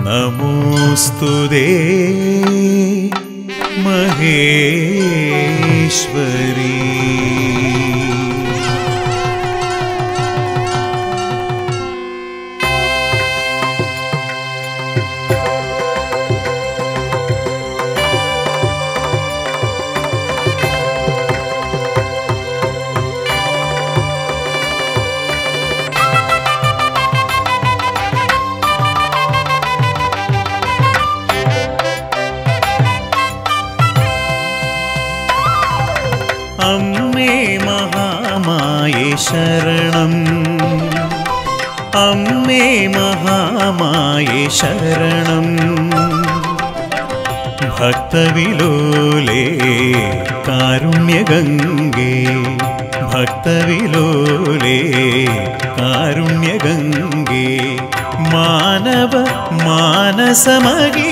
नमोऽस्तु ते महेश्वरी മാനസമകിളേ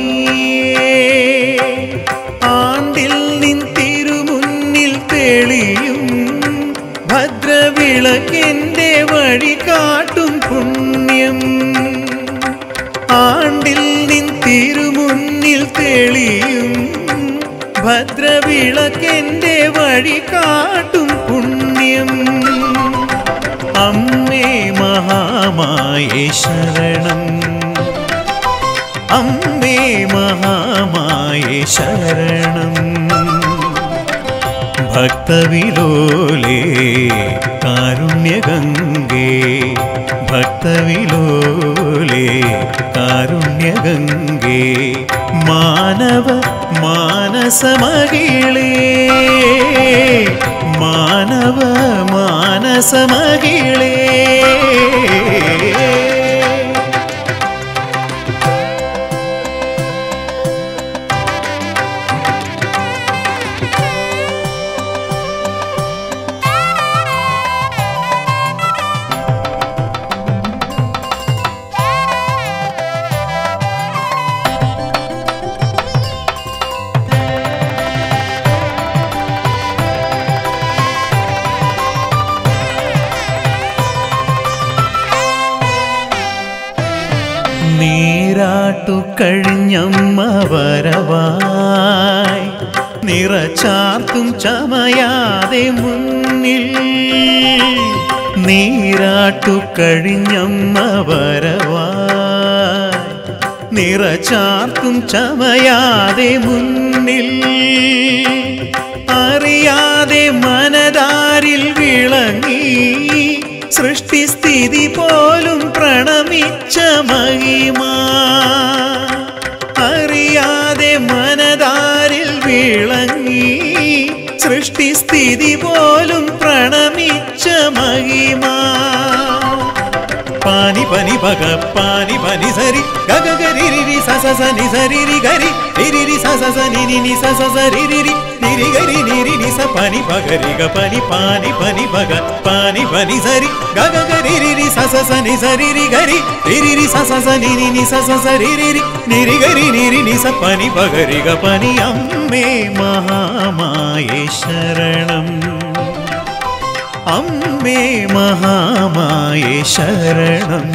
വഴി കാട്ടും പുണ്യം. അമ്മേ മഹാമായേ ശരണം. അമ്മേ മഹാമായേ ശരണം. ഭക്തവിലോലേ കാരുണ്യഗംഗേ. ഭക്തവിലോലേ കാരുണ്യഗംഗേ. മാനവ മാനസമകിളേ മാനവ മാനസമകിളേ നീരാട്ടു കഴിഞ്ഞമ്മ വരവായി. നിറച്ചാർത്തും ചമയാതെ മുന്നിൽ. നീരാട്ടു കഴിഞ്ഞമ്മ വരവായി. നിറച്ചാർത്തും ചമയാതെ മുന്നിൽ. അറിയാതെ മനതാരിൽ വിളങ്ങി. സൃഷ്ടിസ്ഥിതി പോലും പ്രണമിച്ച മഹിമ സൃഷ്ടിസ്ഥിതി പോലും പ്രണമിച്ച മഹിമ. పాని పని పగ పాని పని సరి గగ గరి సస ని గరి నిరిరి సససని నిని సససరిరి నిరి గరి నిరి నిస పని పగరి గ పని పాని పని పగ పాని పని సరి గగ గరి రిరి సస గరి నిరిరి సససని నిని సససరిరి నిరి గరి నిరి నిస పని పగరి గ పని అమ్మే మహామాయే శరణం അമ്മേ മഹാമായേ ശരണം.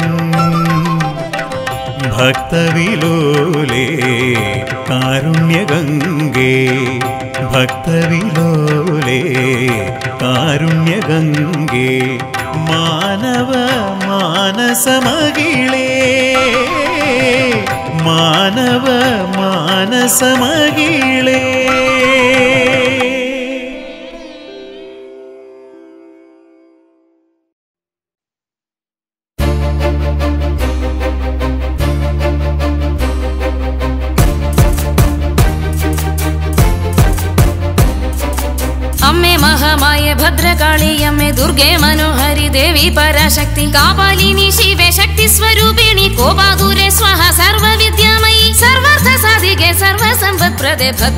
ഭക്തവിലോലേ കാരുണ്യഗംഗേ ഭക്തവിലോലേ കാരുണ്യഗംഗേ മാനവ മാനസമഗിളേ മാനവ മാനസമഗിളേ des papiers.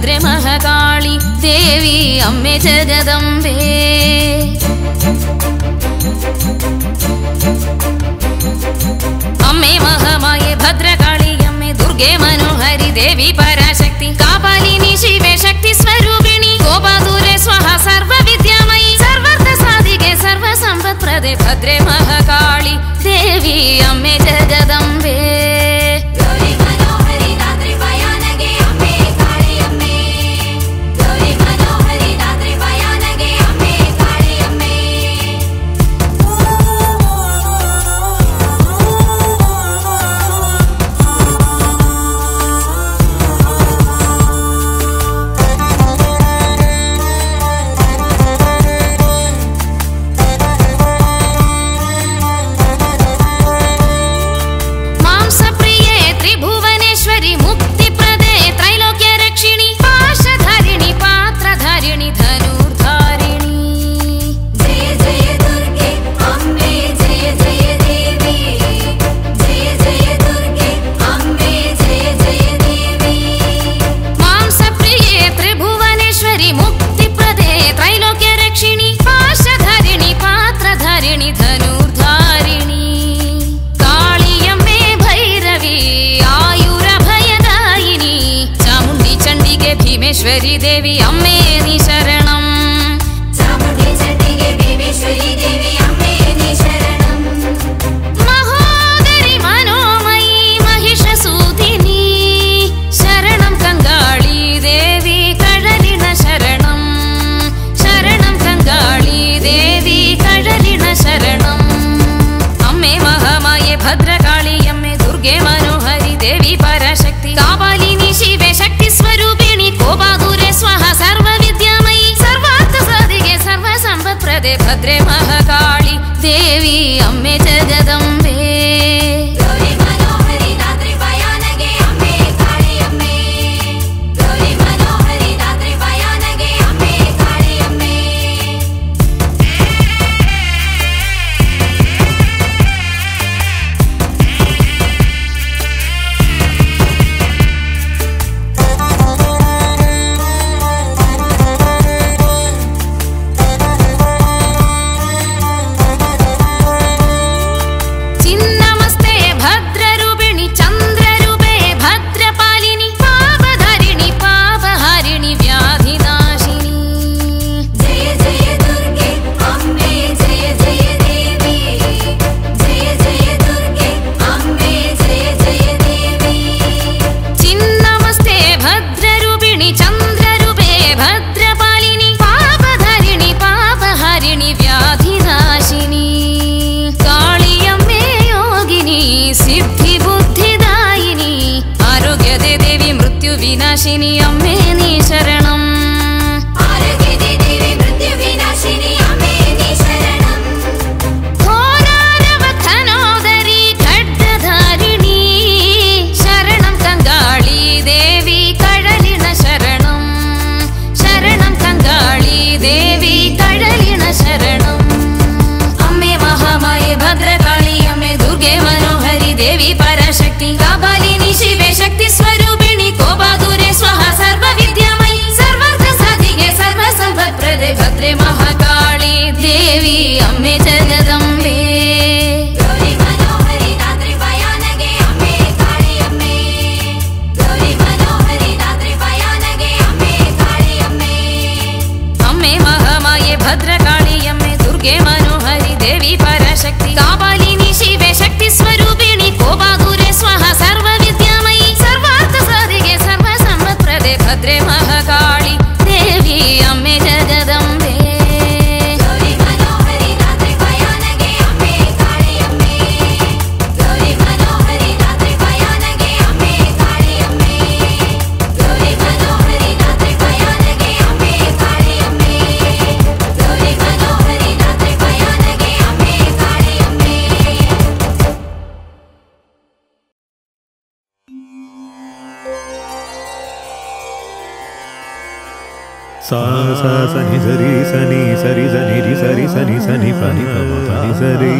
sari sari sari sari sari sari sari sari panipama panipari sari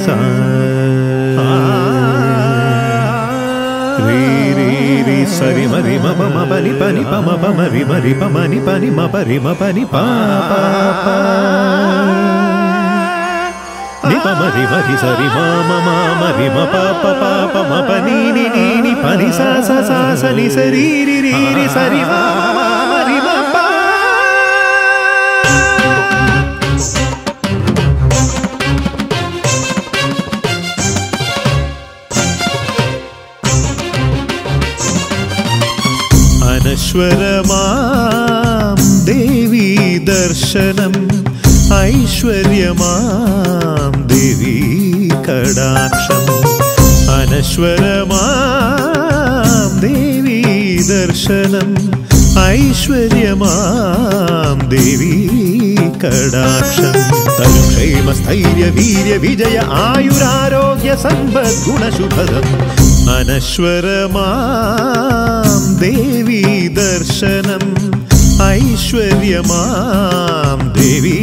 sari sari panipama panipari sari panipama panipari panipama panipari panipama panipari panipama panipama panipama panipama panipama panipama panipama panipama panipama panipama panipama അനശ്വരമാം ദേവി ദർശനം ഐശ്വര്യമാം ദേവി കടാക്ഷം. അനശ്വരമാം ദേവി ദർശനം ഐശ്വര്യമാം ദേവി കടാക്ഷം. തരു ക്ഷേമ സ്ഥൈര്യ വീര്യ വിജയ ആയുരാരോഗ്യ സമ്പദ് ഗുണശുഭം അനശ്വരമാം ദേവി ദർശനം. ഐശ്വര്യമാം ദേവി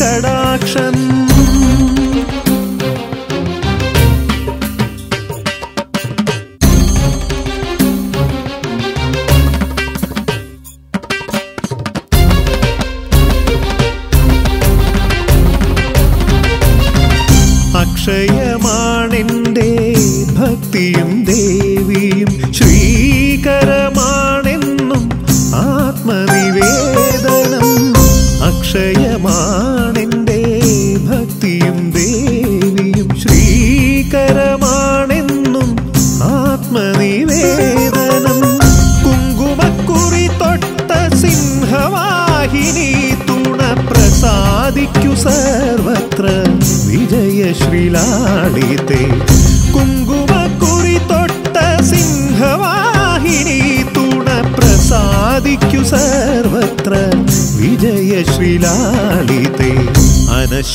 കടാക്ഷം.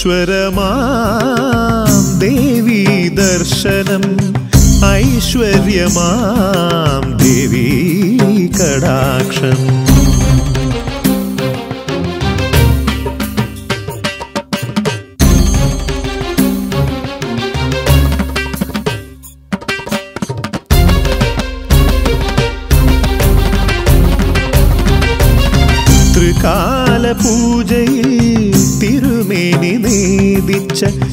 അനശ്വരമാം Nietzsche.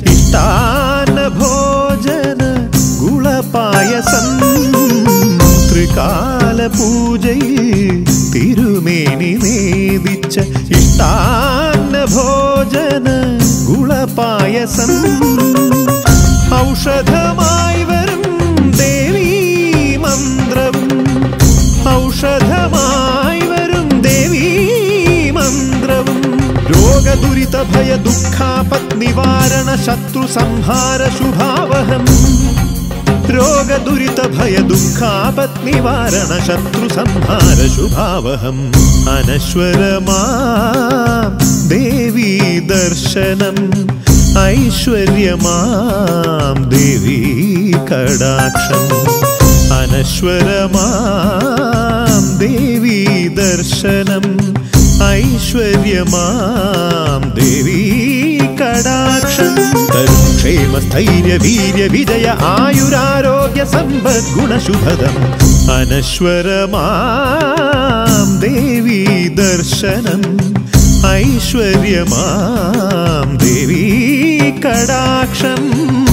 ശത്രു സംഹാര ശുഭാവഹം രോഗദുരിത ഭയ ദുഃഖാപത് നിവാരണ ശത്രു സംഹാര ശുഭാവഹം അനശ്വരമാം ദേവീ ദർശനം ഐശ്വര്യമാം ദേവീ കടാക്ഷം അനശ്വരമാം ദേവീ ദർശനം ഐശ്വര്യമാം ദേവീ कटाक्षम् करुक्षेमधैर्यवीर्यविजय आयुरारोग्यसम्पद्गुणशुभदम् अनश्वर मां देवी दर्शनम्। ऐश्वर्यमां देवी कडाक्षम्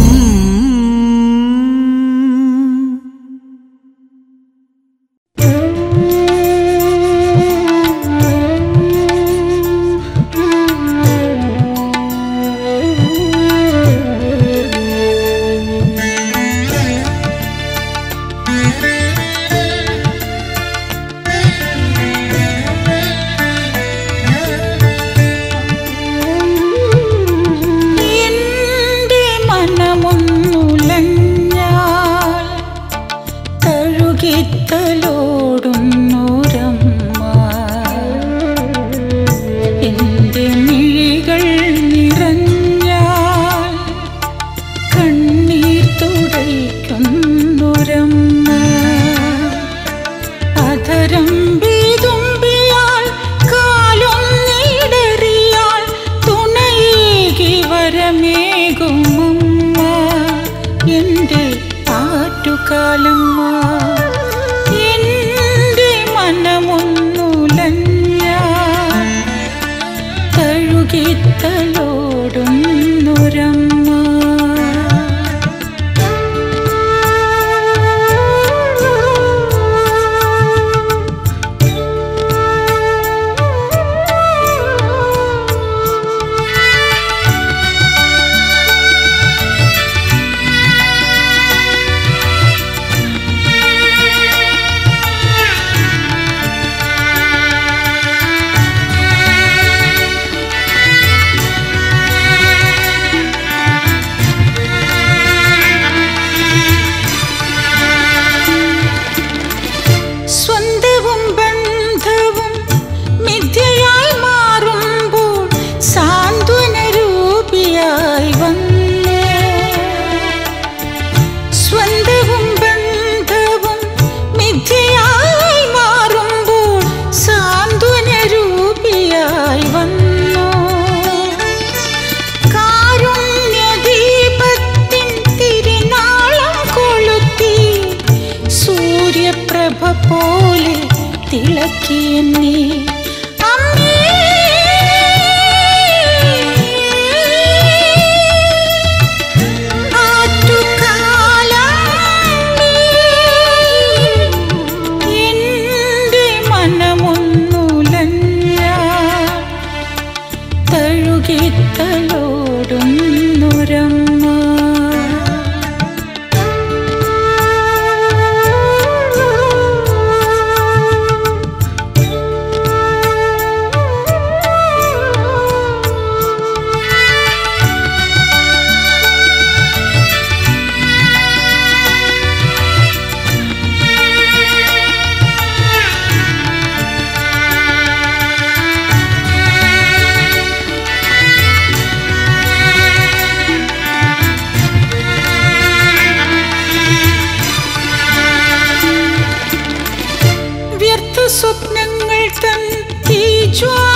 却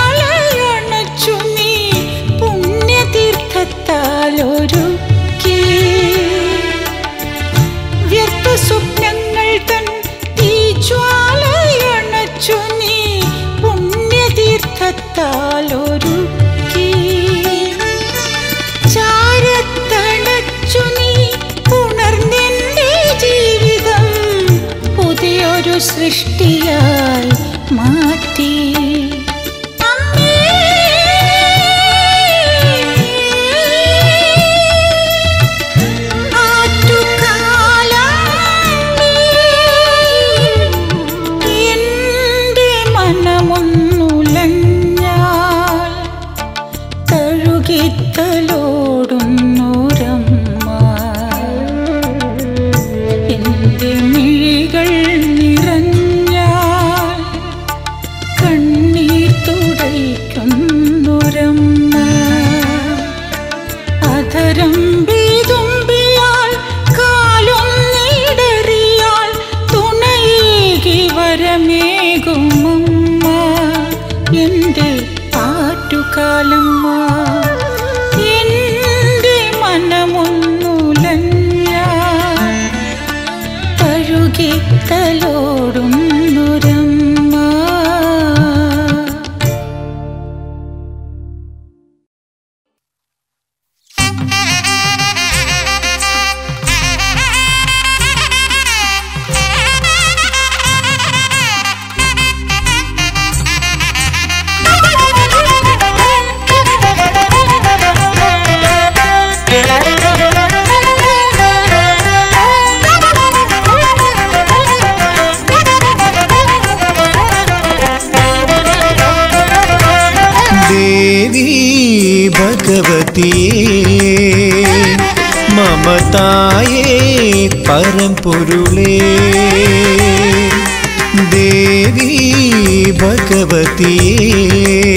ശക്തിയേ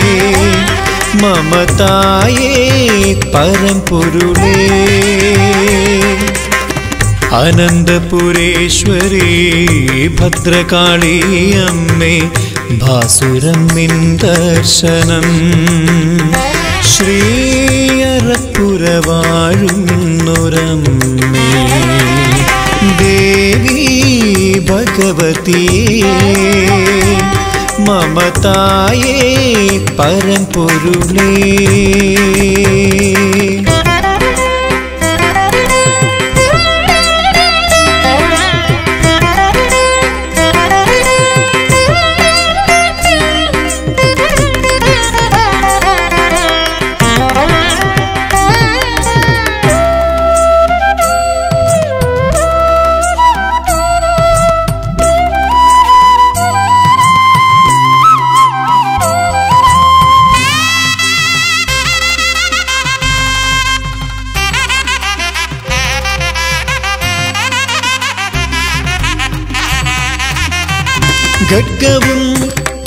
മമതായേ പരംപൊരുളേ. അനന്തപുരേശ്വരേ ഭദ്രകാളി അമ്മേ ഭാസുരം നിൻ ദർശനം. ശ്രീയറപ്പുര വാഴുന്നൊരമ്മേ ദേവി ममताये परं कुरुणे।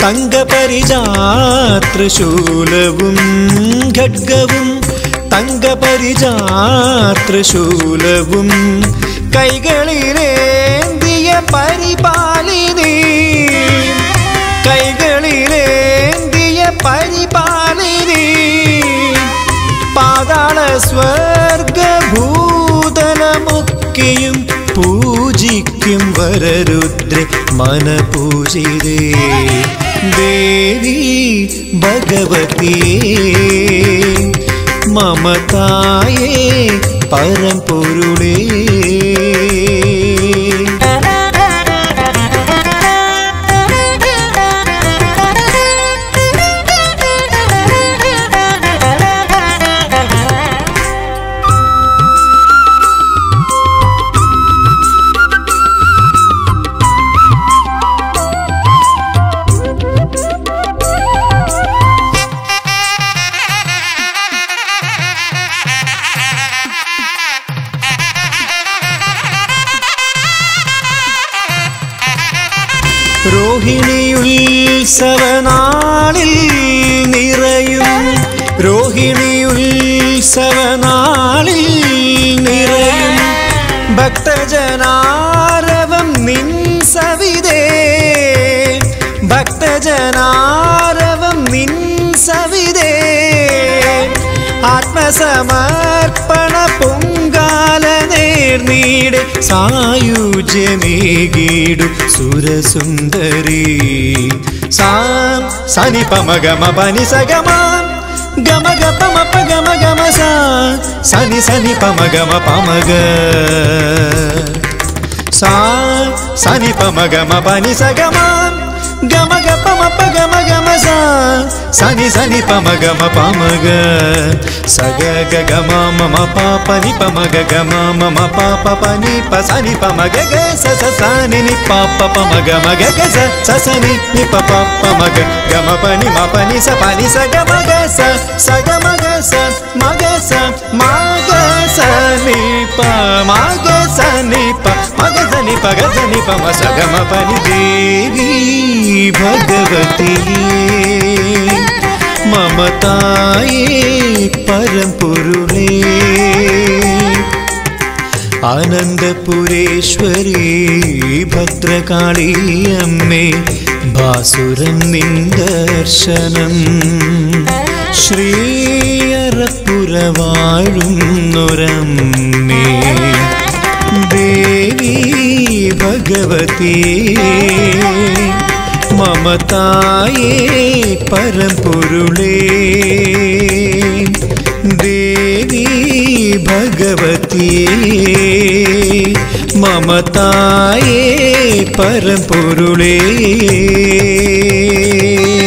തങ്കപരിജാതൃശൂലവും ഖഡ്ഗവും തങ്കപരിജാതൃശൂലവും കൈകളിലേന്തിയ പരിപാലിനി കൈകളിലേന്തിയ പരിപാലിനി പാതാള സ്വർഗഭൂതലമൊക്കെയും പൂജിക്കും വരരുദ്രെ മനപൂജിതേ. ദേവി ഭഗവതിയേ മമതായേ പരംപൊരുളേ. രോഹിണിയുത്സവനാളിൽ നിറയും ഭക്തജനാരവം നിൻ സവിതേ. ഭക്തജനാരവം നിൻ സവിതേ. ആത്മസമർപ്പണ പൊങ്കാല നേർനീടെ സായുജ്യമേകീടു സുരസുന്ദരി. സാം സനി പമ ग म గమ ग సని సని పమ గమ పమగ సా సని పమ గమ పని సగమా గమ గమ పమ గమ గమ సని సని పమ గమ పమ గ సగ గ గమ మమ పాప ని పమ గ గమ మమ పాప పని ప సని పమ గ గ స స సని ని పాప పమ గమ గ గ స స సని ని ప ప పమ గ గమ పని మ పని స పని స గ మ గ స స గ మ గ స మ గ స మ గ స ని ప మ గ స ని గ స ని ప గ స ని ప మ స గ మ పని దేవి భగవతి మమతాయే പരമ്പൊരുളേ ആനന്ദപുരേശ്വരി ഭദ്രകാളിയമ്മേ ഭാസുരൻ നിൻ ദർശനം ശ്രീയറപ്പുരവാഴുന്നൊരമ്മേ ദേവി ഭഗവതി. മമതായേ പരമ്പൊരുളേ देवी भगवती മമതായേ പരമ്പൊരുളേ ും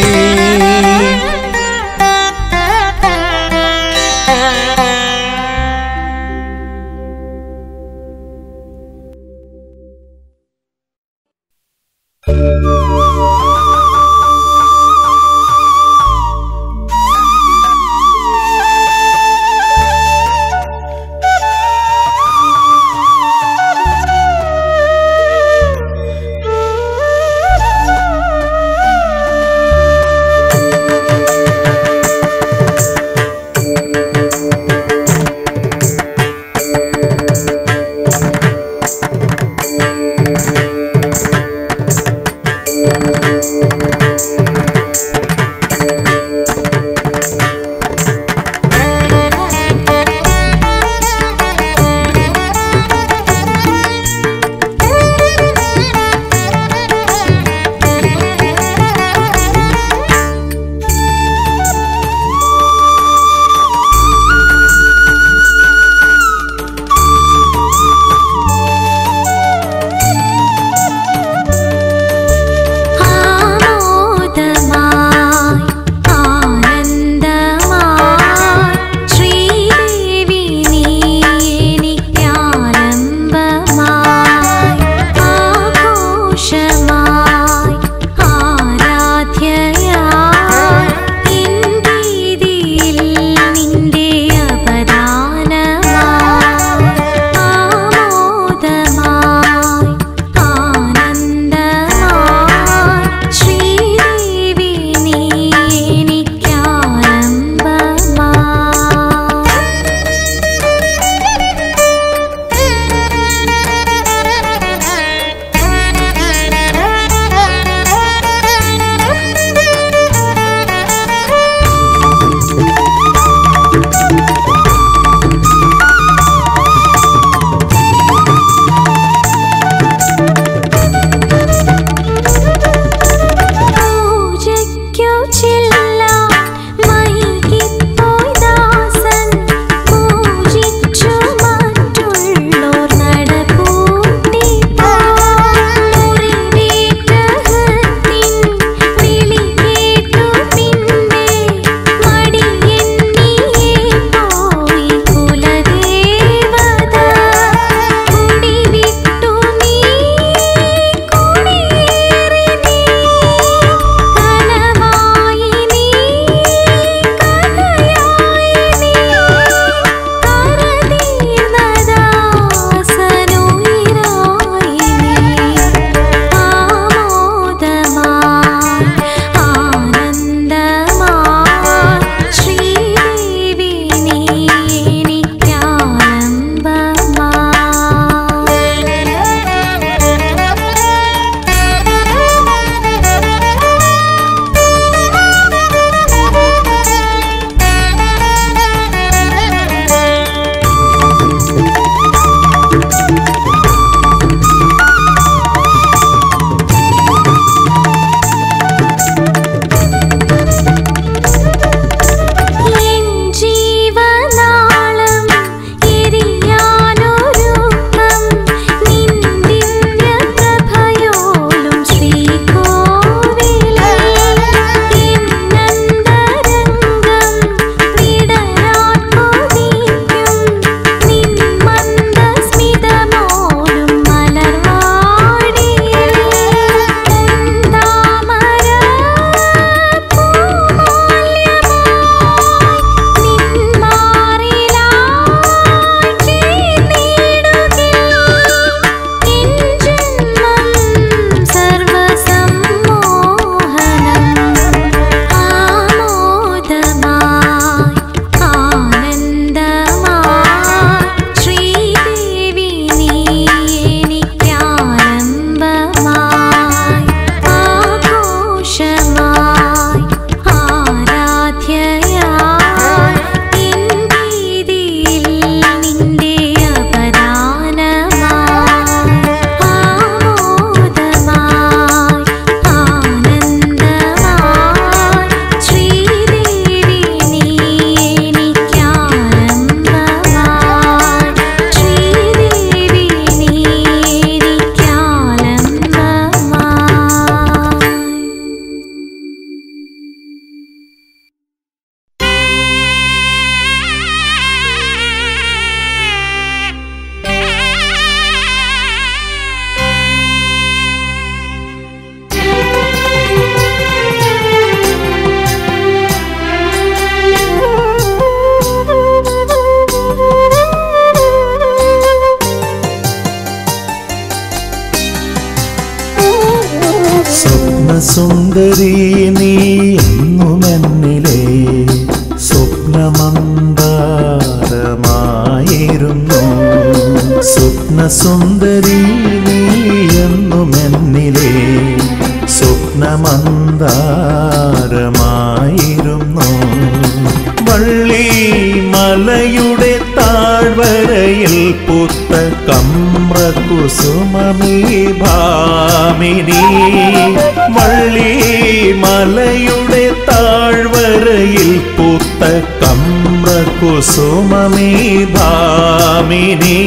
ഭാമിനി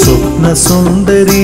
സ്വപ്നസുന്ദരി നീ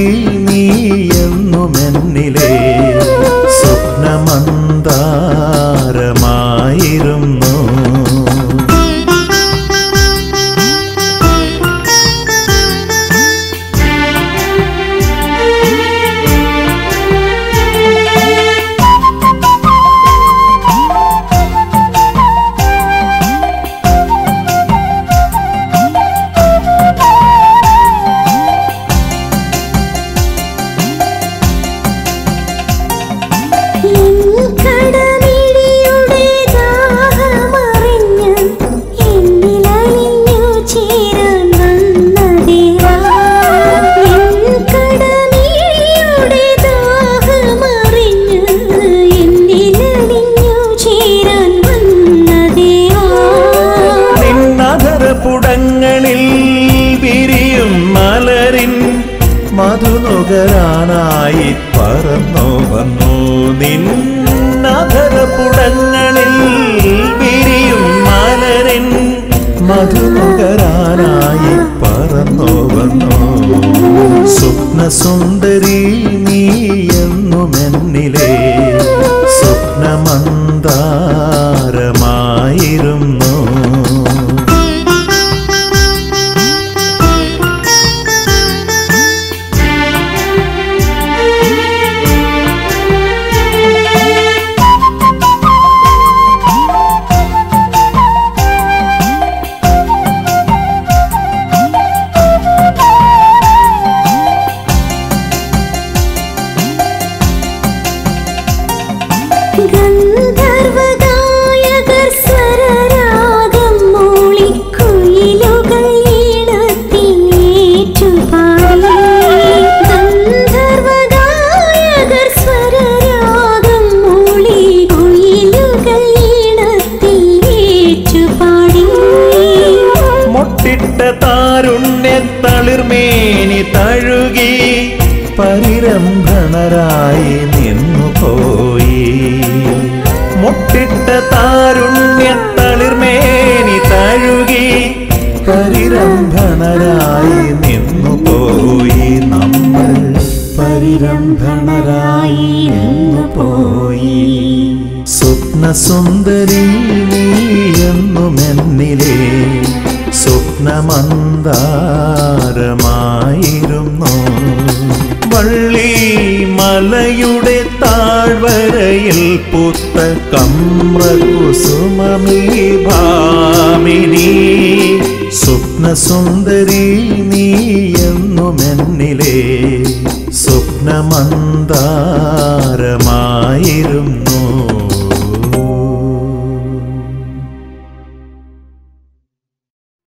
ഭാമിനി സ്വപ്നസുന്ദരി നീ